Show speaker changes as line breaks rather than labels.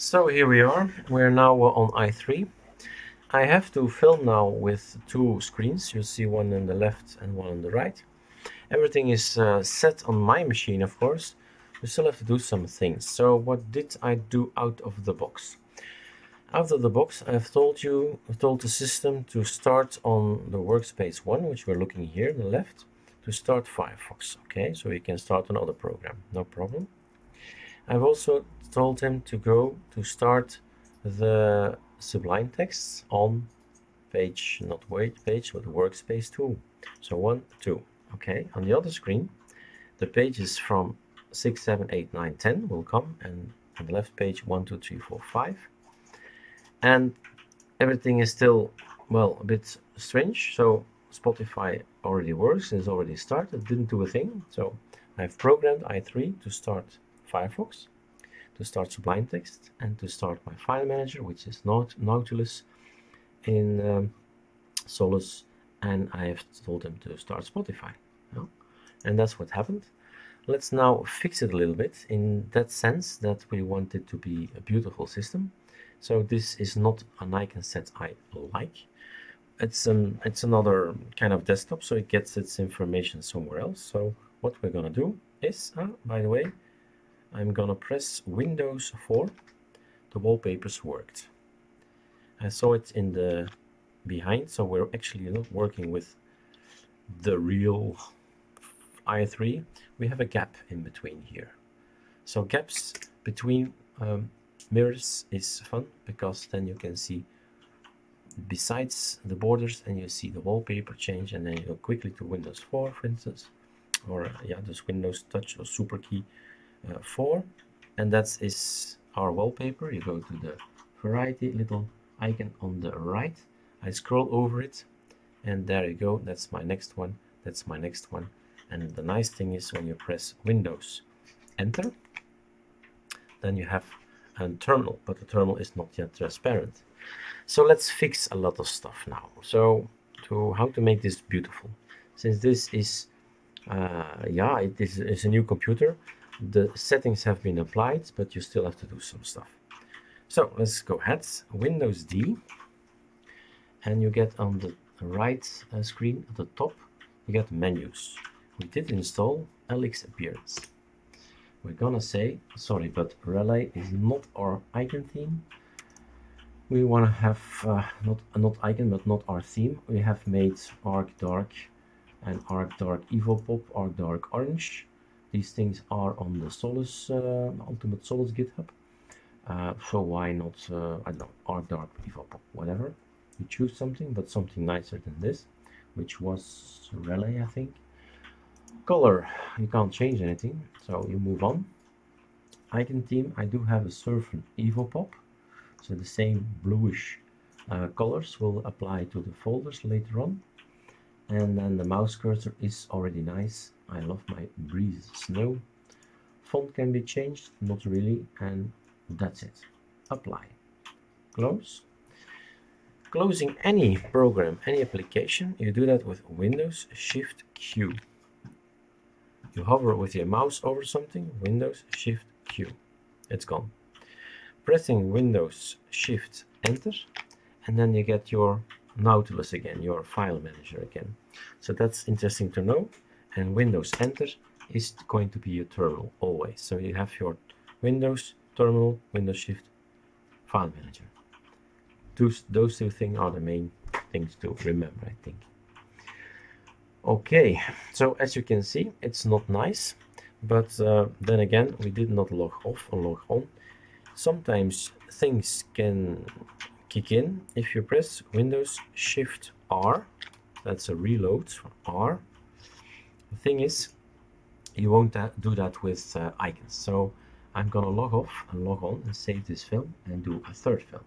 So here we are, we're now on i3. I have to film now with two screens, you see one on the left and one on the right. Everything is uh, set on my machine of course, we still have to do some things. So what did I do out of the box? Out of the box I've told you, I've told the system to start on the workspace 1, which we're looking here on the left, to start Firefox. Okay, so you can start another program, no problem. I've also told him to go to start the Sublime texts on page, not wait page, but workspace 2. So 1, 2. Okay, on the other screen, the pages from 6, 7, 8, 9, 10 will come, and on the left page 1, 2, 3, 4, 5. And everything is still, well, a bit strange. So Spotify already works, it's already started, didn't do a thing. So I've programmed i3 to start Firefox to start Sublime Text and to start my file manager which is not Nautilus in um, Solus and I have told him to start Spotify and that's what happened. Let's now fix it a little bit in that sense that we want it to be a beautiful system. So this is not an icon set I like. It's an it's another kind of desktop so it gets its information somewhere else. So what we're gonna do is uh, by the way I'm gonna press Windows 4 the wallpapers worked. I saw it in the behind so we're actually not working with the real i3 we have a gap in between here. So gaps between um, mirrors is fun because then you can see besides the borders and you see the wallpaper change and then you go quickly to Windows 4 for instance. Or yeah just Windows touch or super key uh, 4 and that is our wallpaper. You go to the variety little icon on the right. I scroll over it and there you go. That's my next one. That's my next one. And the nice thing is when you press Windows enter then you have a terminal but the terminal is not yet transparent. So let's fix a lot of stuff now. So to how to make this beautiful. Since this is yeah it is, is a new computer. The settings have been applied but you still have to do some stuff. So let's go ahead. Windows d. And you get on the right uh, screen at the top you get menus. We did install lxappearance we're gonna say sorry but relay is not our icon theme. We want to have uh, not not icon but not our theme. We have made arc dark and arc dark evo pop arc dark orange these things are on the Solus uh, Ultimate Solus GitHub. Uh, so why not, uh, I don't know, Arc Dark, Evopop, whatever. You choose something, but something nicer than this, which was Relay, I think. Color, you can't change anything, so you move on. Icon theme, I do have a Surfn Evopop, so the same bluish uh, colors will apply to the folders later on. And then the mouse cursor is already nice. I love my breeze snow. Font can be changed not really and that's it. Apply. Close. Closing any program any application you do that with Windows Shift Q. You hover with your mouse over something Windows Shift Q. It's gone. Pressing Windows Shift Enter and then you get your Nautilus again your file manager again so that's interesting to know and Windows Enter is going to be a terminal always. So you have your Windows terminal, Windows Shift, File Manager. Those, those two things are the main things to remember, I think. Okay, so as you can see, it's not nice, but uh, then again, we did not log off or log on. Sometimes things can kick in if you press Windows Shift R, that's a reload, R, the thing is, you won't do that with uh, icons. So I'm gonna log off and log on and save this film and do a third film.